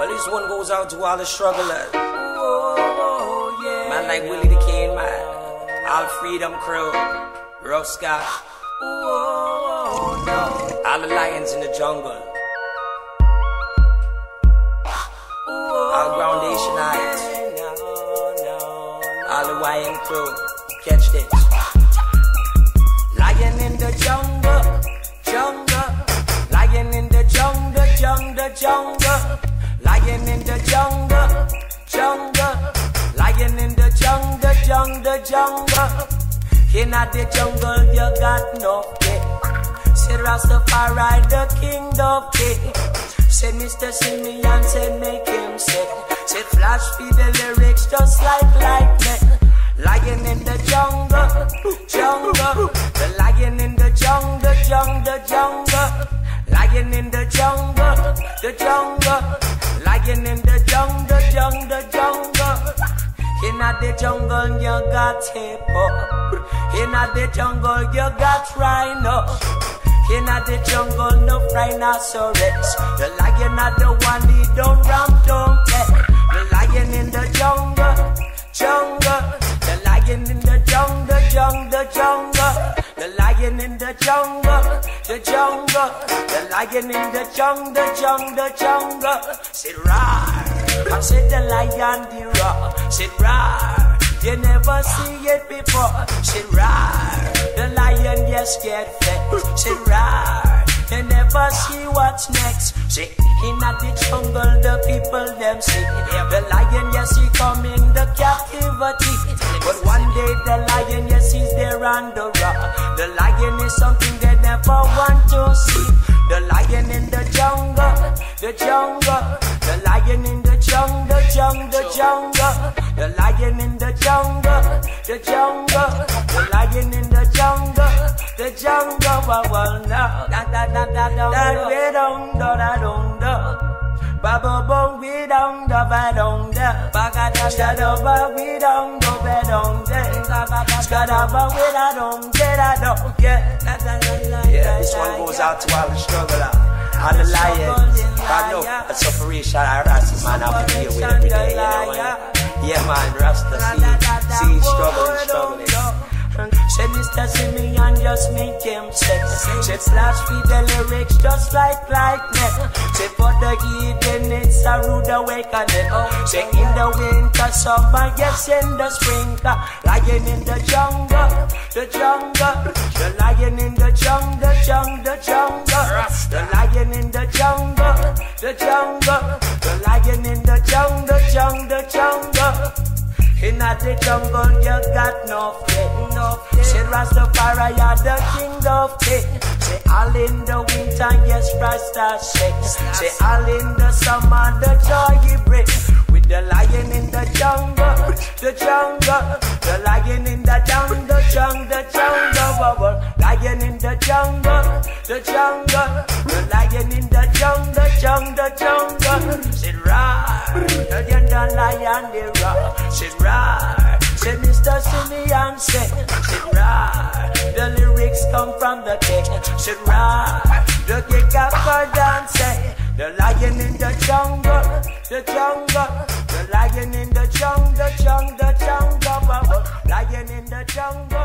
Well, this one goes out to all the strugglers. Oh, yeah. Man like Willie the Kane, man. All Freedom Crew. Rough Scott. Oh, no. All the lions in the jungle. All oh, Groundation Heights. All the YN crew. Catch this. Lion in the jungle, jungle. Lion in the jungle, jungle. Lion in the jungle, jungle, jungle. In the jungle, you got no king. Say Rastafari, the king of kings. Said Mr. Simeon, said make him sick. Said flash feed the lyrics just like lightning. Lion in the jungle, jungle. The lion in the jungle, jungle, jungle. Lion in the jungle, the jungle. The jungle, you got hippo. In the jungle, you got rhino. In the jungle, no rhinoceros. The lion are the one he don't ramp donkey. The lion in the jungle, jungle. The lion in the jungle, jungle, jungle. The lion in the jungle, the jungle. The lion in the jungle, jungle, jungle. Sit roar. I said the lion, the roar. Sit roar. You never see it before. Sit roar. The lion yes, get fed. Sit roar. You never see what's next. See, in the jungle, the people them see. The lion, yes, he come in the captivity. But one day the lion, yes, he's there on the rock. The lion is something they never want to see. The lion in the jungle, the jungle. The lion in the jungle, jungle, jungle. The lion in the jungle, the jungle. The lion in the jungle, the jungle. Well, well, now, da da da da da da don't da da don't da. Baba bong we don't da ba don't da. Baga da da da ba we don't do ba don't da. Skada ba we don't da da don't yeah. This one goes out to all the struggler. All the lions, God know, that's separation. I Rasta man, I'm here with every day, you know. Yeah, man, Rasta, see, see, struggling, struggling. Said Mr. Simeon just make him sick. Said slash feed the lyrics just like lightning. Said for the heathen it's a rude awakening. Say in the winter, summer, yes in the spring. Lion in the jungle, the jungle. The lion in the jungle, jungle, jungle. The lion in the jungle, the jungle. In the jungle, you got no friend. Say Rastafari, you're the king of kings. Say all in the winter, yes, Rasta shake. Say all in the summer, the joy he brings. With the lion in the jungle, the jungle. The lion in the jungle, the jungle, the jungle. Lion in the jungle, the jungle. The lion in the jungle, jungle, jungle. Say roar, the the lion, the roar. Say roar. Say Mr. Simeon say, say roar. The lyrics come from the text. Say roar. The kick up for dance. Say the lion in the jungle, the jungle. The lion in the jungle, jungle, jungle. Lion in the jungle.